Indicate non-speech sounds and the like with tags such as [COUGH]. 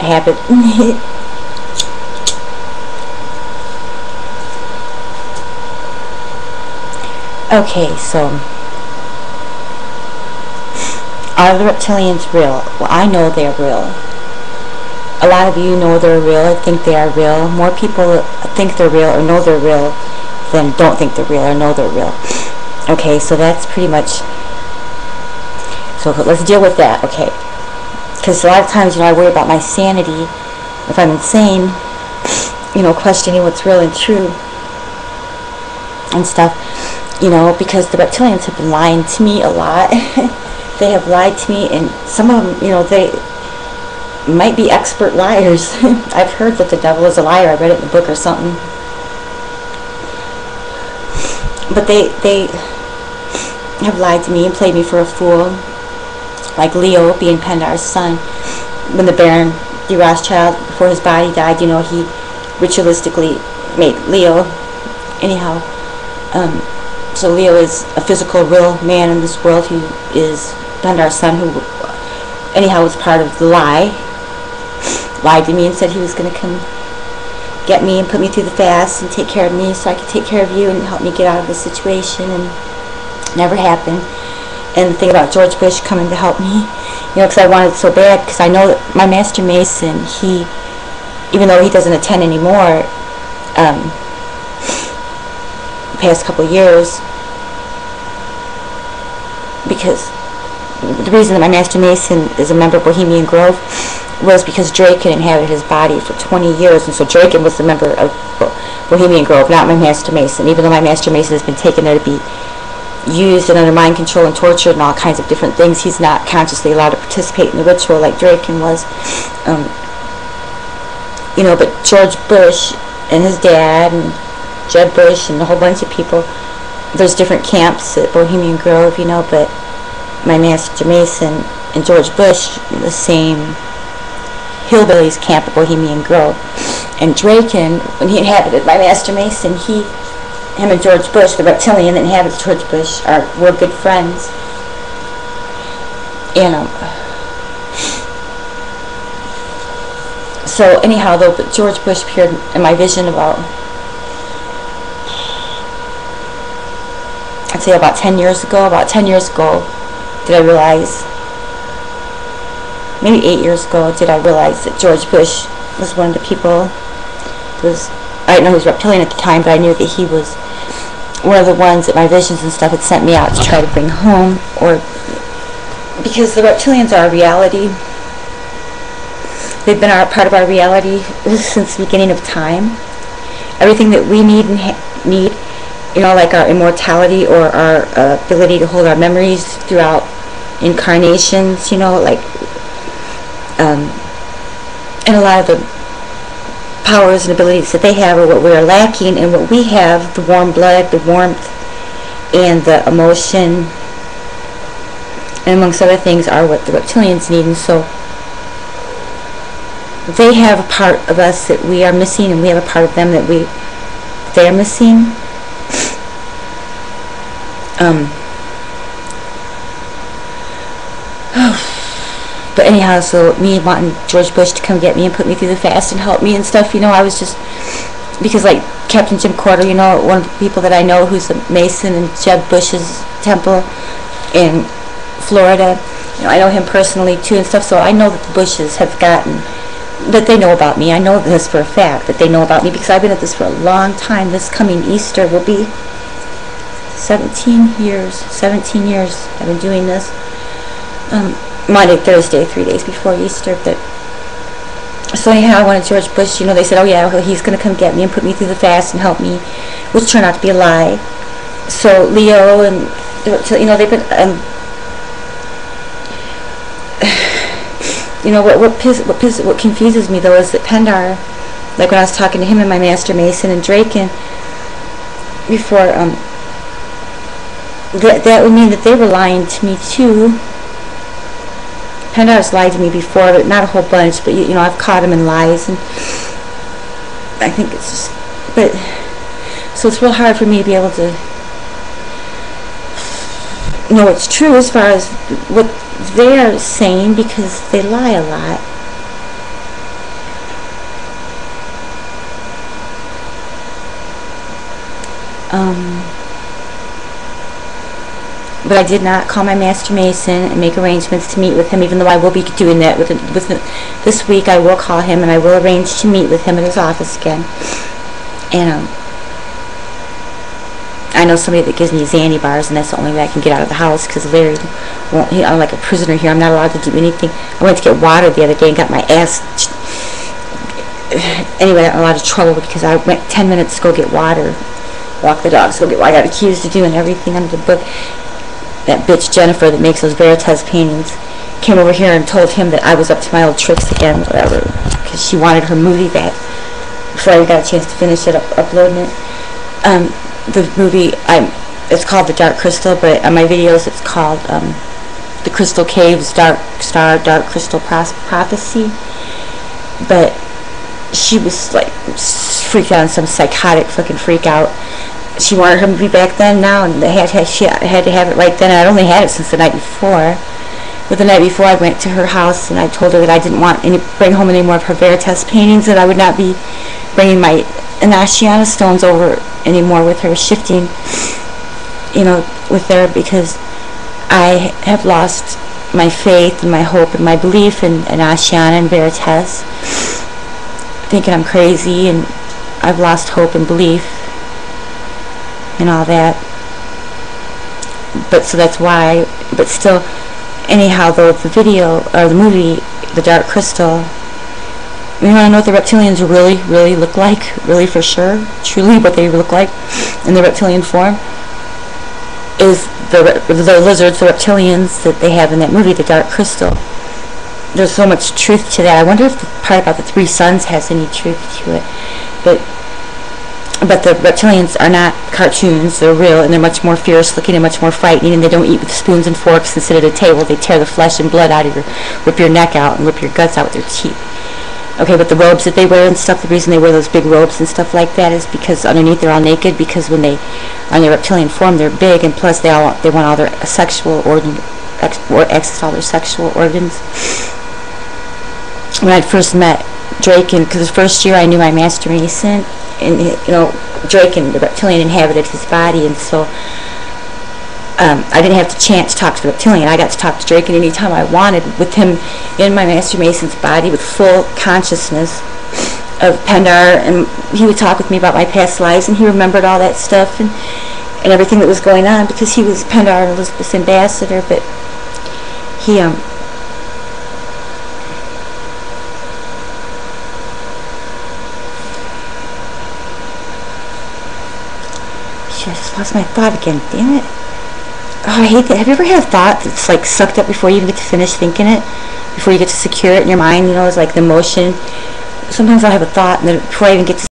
Habit. okay, so are the reptilians real? Well, I know they're real. A lot of you know they're real or think they are real. More people think they're real or know they're real than don't think they're real or know they're real. Okay, so that's pretty much... So let's deal with that, okay. Because a lot of times, you know, I worry about my sanity. If I'm insane, you know, questioning what's real and true and stuff, you know, because the reptilians have been lying to me a lot. [LAUGHS] they have lied to me, and some of them, you know, they might be expert liars. [LAUGHS] I've heard that the devil is a liar. I read it in a book or something. But they they have lied to me and played me for a fool. Like Leo being Pindar's son. When the Baron de Rothschild, before his body died, you know, he ritualistically made Leo. Anyhow, um, so Leo is a physical, real man in this world who is Pindar's son, who anyhow was part of the lie. Lied to me and said he was going to come get me and put me through the fast and take care of me so I could take care of you and help me get out of the situation and never happened. And the thing about George Bush coming to help me, you know, because I wanted so bad, because I know that my Master Mason, he, even though he doesn't attend anymore, um, the past couple years, because the reason that my Master Mason is a member of Bohemian Grove was because Draken inhabited his body for 20 years, and so Draken was the member of Bohemian Grove, not my Master Mason, even though my Master Mason has been taken there to be used and under mind control and tortured and all kinds of different things. He's not consciously allowed to participate in the ritual like Draken was. Um, you know, but George Bush and his dad and Jeb Bush and a whole bunch of people, there's different camps at Bohemian Grove, you know, but my Master Mason and George Bush, the same hillbillies camp at Bohemian Grove. And Draken, when he inhabited my Master Mason, he him and George Bush, the reptilian that inhabits George Bush, are were good friends. And um, [SIGHS] so anyhow, though, but George Bush appeared in my vision about I'd say about 10 years ago. About 10 years ago, did I realize, maybe 8 years ago, did I realize that George Bush was one of the people. Was I didn't know he was reptilian at the time, but I knew that he was one of the ones that my visions and stuff had sent me out to try to bring home, or because the reptilians are a reality. They've been our, part of our reality [LAUGHS] since the beginning of time. Everything that we need and need, you know, like our immortality or our uh, ability to hold our memories throughout incarnations, you know, like, um, and a lot of the powers and abilities that they have are what we're lacking and what we have, the warm blood, the warmth, and the emotion, and amongst other things are what the reptilians need. And so they have a part of us that we are missing and we have a part of them that we they're missing. Um, But anyhow, so me wanting George Bush to come get me and put me through the fast and help me and stuff, you know, I was just, because like Captain Jim Corder, you know, one of the people that I know who's a Mason in Jeb Bush's temple in Florida, you know, I know him personally too and stuff, so I know that the Bushes have gotten, that they know about me. I know this for a fact, that they know about me because I've been at this for a long time. This coming Easter will be 17 years, 17 years I've been doing this. Um, Monday, Thursday, three days before Easter. But so anyhow, I wanted George Bush. You know, they said, "Oh yeah, he's going to come get me and put me through the fast and help me," which turned out to be a lie. So Leo and you know they've been. Um, [SIGHS] you know what what piss, what piss, what confuses me though is that Pindar, like when I was talking to him and my master Mason and Draken before, um, that that would mean that they were lying to me too Pindar's lied to me before, but not a whole bunch. But you, you know, I've caught him in lies, and I think it's just. But so it's real hard for me to be able to know what's true as far as what they are saying because they lie a lot. Um, but I did not call my master mason and make arrangements to meet with him, even though I will be doing that with, with this week. I will call him and I will arrange to meet with him at his office again. And um, I know somebody that gives me Xanny bars, and that's the only way I can get out of the house because Larry won't. He, I'm like a prisoner here. I'm not allowed to do anything. I went to get water the other day and got my ass. [SIGHS] Anyway, I in a lot of trouble because I went 10 minutes to go get water walk the dogs, go get what I got accused of doing everything under the book. That bitch Jennifer that makes those Veritas paintings came over here and told him that I was up to my old tricks again, whatever, because she wanted her movie back before I got a chance to finish it, up, uploading it. Um, the movie, I, it's called The Dark Crystal, but on my videos it's called um, The Crystal Caves, Dark Star, Dark Crystal Prophecy. But she was like freaked out some psychotic fucking freak out she wanted her be back then now, and they had, had she had to have it right then. I'd only had it since the night before. But the night before, I went to her house and I told her that I didn't want any bring home any more of her Veritas paintings. That I would not be bringing my Inashiyana stones over anymore with her, shifting, you know, with her because I have lost my faith and my hope and my belief in Inashiyana and Veritas, thinking I'm crazy and I've lost hope and belief and all that. But so that's why, but still, anyhow, though, the video, or the movie, The Dark Crystal, you want to know what the reptilians really, really look like? Really for sure? Truly what they look like in the reptilian form? Is the, the lizards, the reptilians that they have in that movie, The Dark Crystal. There's so much truth to that. I wonder if the part about the three suns has any truth to it. But but the reptilians are not cartoons. They're real, and they're much more fierce looking and much more frightening, and they don't eat with spoons and forks and sit at a table. They tear the flesh and blood out of your, rip your neck out and rip your guts out with their teeth. Okay, but the robes that they wear and stuff, the reason they wear those big robes and stuff like that is because underneath they're all naked because when they in their reptilian form, they're big, and plus they all they want all their sexual organ, ex, or access all their sexual organs. When I first met Drake, because the first year I knew my master mason, and you know Drake and the reptilian inhabited his body, and so um, I didn't have the chance to talk to the reptilian. I got to talk to Drake at any time I wanted with him in my Master Mason's body with full consciousness of Pindar, and he would talk with me about my past lives, and he remembered all that stuff and and everything that was going on because he was Pindar and Elizabeth's ambassador, but he um I just lost my thought again. Damn it. Oh, I hate that. Have you ever had a thought that's like sucked up before you even get to finish thinking it? Before you get to secure it in your mind, you know, it's like the motion. Sometimes I'll have a thought and then before I even get to